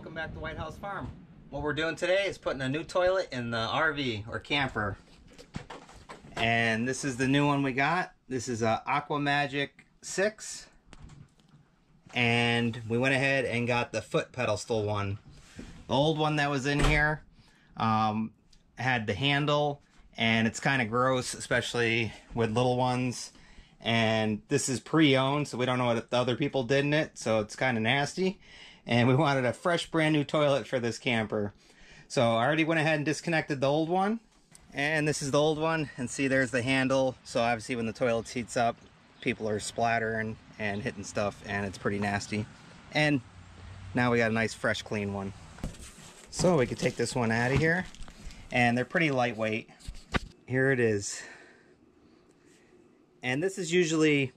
welcome back to Whitehouse Farm. What we're doing today is putting a new toilet in the RV or camper. And this is the new one we got. This is a Aqua Magic 6. And we went ahead and got the foot pedestal one. The old one that was in here um, had the handle and it's kind of gross, especially with little ones. And this is pre-owned, so we don't know what the other people did in it, so it's kind of nasty and we wanted a fresh brand new toilet for this camper. So I already went ahead and disconnected the old one. And this is the old one. And see, there's the handle. So obviously when the toilet heats up, people are splattering and hitting stuff and it's pretty nasty. And now we got a nice fresh clean one. So we could take this one out of here. And they're pretty lightweight. Here it is. And this is usually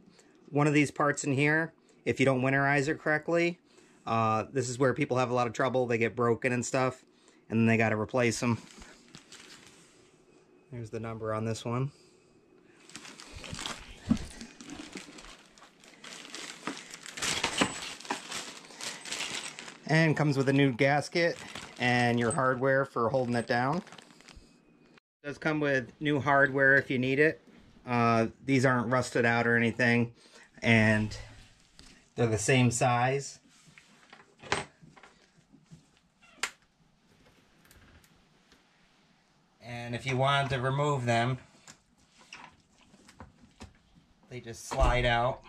one of these parts in here. If you don't winterize it correctly, uh, this is where people have a lot of trouble. They get broken and stuff, and then they got to replace them. There's the number on this one. And comes with a new gasket and your hardware for holding it down. It does come with new hardware if you need it. Uh, these aren't rusted out or anything. And they're the same size. And if you wanted to remove them, they just slide out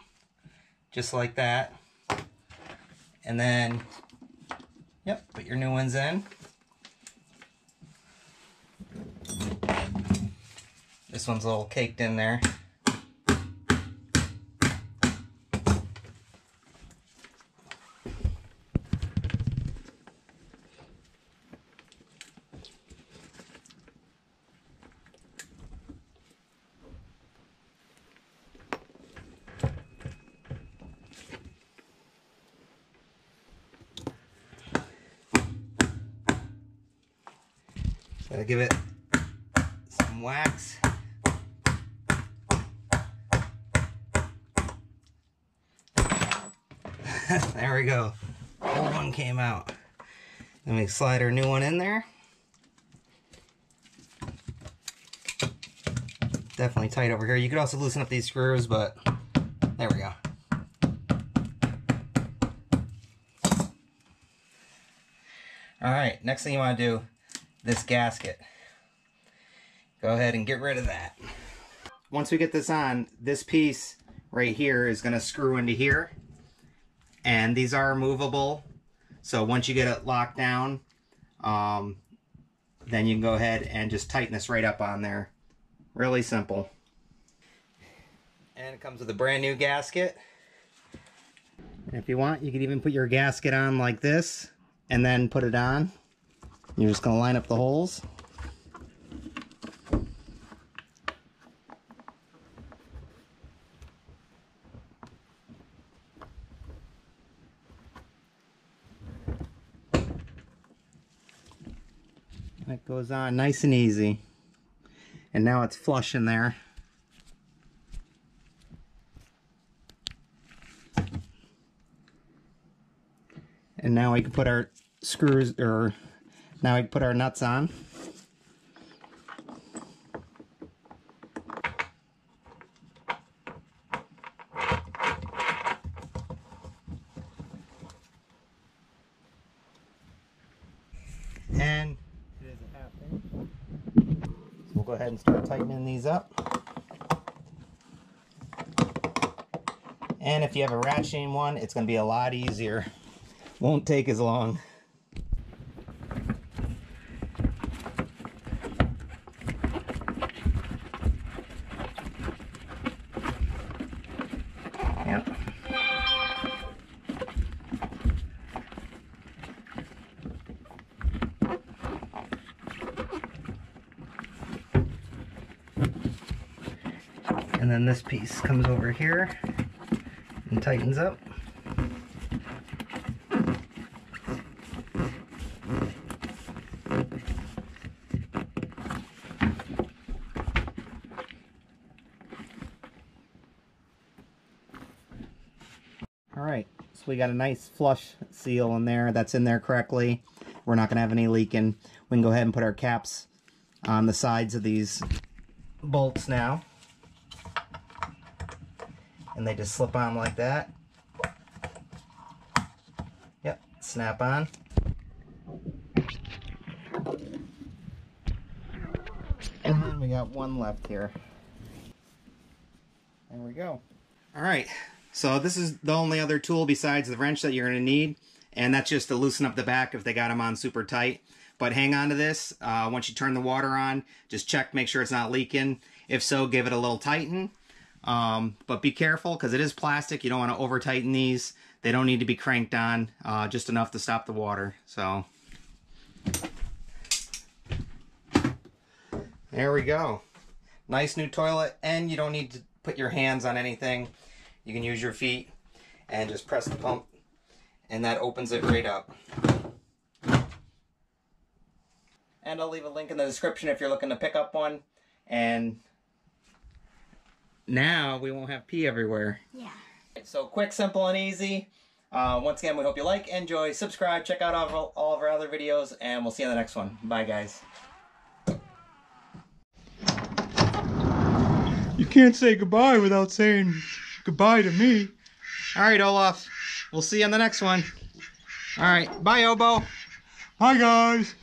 just like that. And then, yep, put your new ones in. This one's a little caked in there. Gotta give it some wax. there we go. Old one came out. Let me slide our new one in there. Definitely tight over here. You could also loosen up these screws, but there we go. All right, next thing you want to do this gasket. Go ahead and get rid of that. Once we get this on, this piece right here is going to screw into here. And these are movable. So once you get it locked down, um, then you can go ahead and just tighten this right up on there. Really simple. And it comes with a brand new gasket. And if you want, you could even put your gasket on like this and then put it on. You're just going to line up the holes. That goes on nice and easy. And now it's flush in there. And now we can put our screws or now we can put our nuts on. And it is a half inch. So we'll go ahead and start tightening these up. And if you have a ratcheting one, it's going to be a lot easier. Won't take as long. And then this piece comes over here and tightens up. All right, so we got a nice flush seal in there that's in there correctly. We're not going to have any leaking. We can go ahead and put our caps on the sides of these bolts now. And they just slip on like that. Yep, snap on. And then we got one left here. There we go. All right, so this is the only other tool besides the wrench that you're gonna need, and that's just to loosen up the back if they got them on super tight. But hang on to this. Uh, once you turn the water on, just check, make sure it's not leaking. If so, give it a little tighten. Um, but be careful because it is plastic. You don't want to over tighten these. They don't need to be cranked on, uh, just enough to stop the water. So there we go. Nice new toilet, and you don't need to put your hands on anything. You can use your feet and just press the pump, and that opens it right up. And I'll leave a link in the description if you're looking to pick up one. And now we won't have pee everywhere. Yeah. So quick, simple, and easy. Uh, once again, we hope you like, enjoy, subscribe, check out all of, our, all of our other videos, and we'll see you in the next one. Bye, guys. You can't say goodbye without saying goodbye to me. All right, Olaf. We'll see you on the next one. All right. Bye, Obo. Bye, guys.